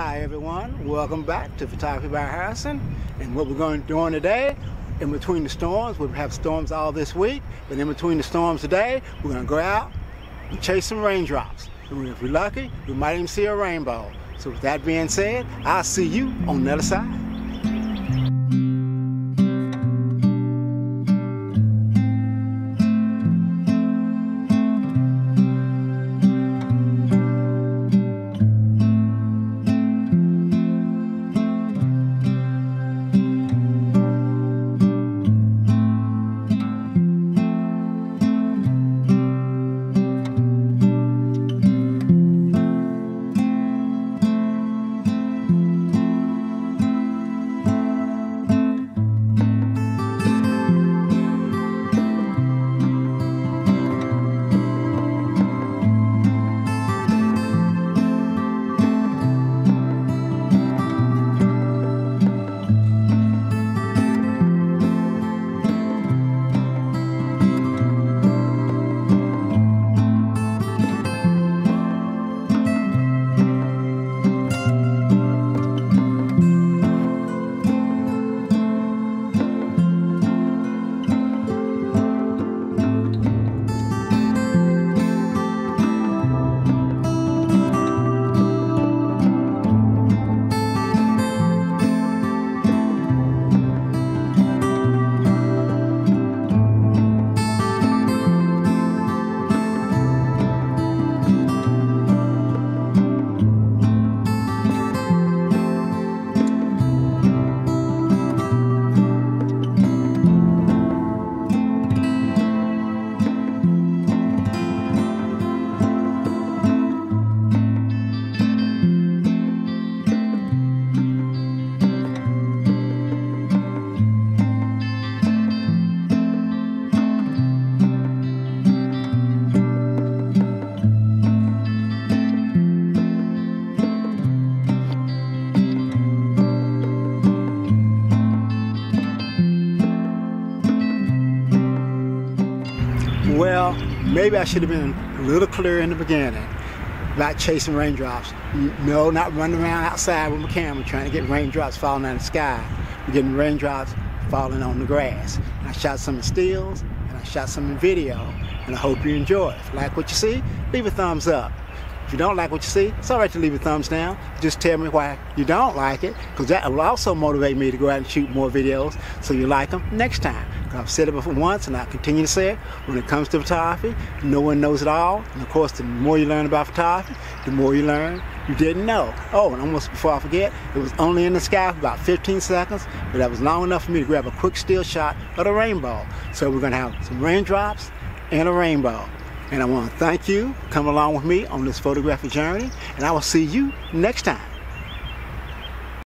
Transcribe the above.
Hi everyone, welcome back to Photography by Harrison. And what we're going to do today, in between the storms, we'll have storms all this week, but in between the storms today, we're going to go out and chase some raindrops. And if we're lucky, we might even see a rainbow. So with that being said, I'll see you on the other side. Well, maybe I should have been a little clearer in the beginning about chasing raindrops. No, not running around outside with my camera trying to get raindrops falling out of the sky. We're getting raindrops falling on the grass. And I shot some in stills and I shot some in video. And I hope you enjoy. If you like what you see, leave a thumbs up. If you don't like what you see, it's all right to leave a thumbs down. Just tell me why you don't like it, because that will also motivate me to go out and shoot more videos so you like them next time. I've said it before once, and I'll continue to say it. When it comes to photography, no one knows it all. And of course, the more you learn about photography, the more you learn you didn't know. Oh, and almost before I forget, it was only in the sky for about 15 seconds, but that was long enough for me to grab a quick still shot of the rainbow. So we're gonna have some raindrops and a rainbow. And I want to thank you Come along with me on this photographic journey, and I will see you next time.